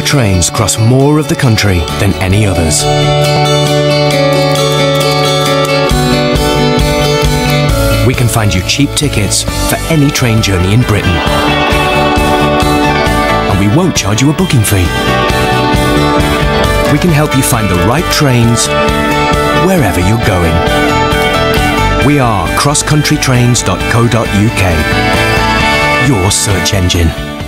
Our trains cross more of the country than any others. We can find you cheap tickets for any train journey in Britain. And we won't charge you a booking fee. We can help you find the right trains wherever you're going. We are crosscountrytrains.co.uk, your search engine.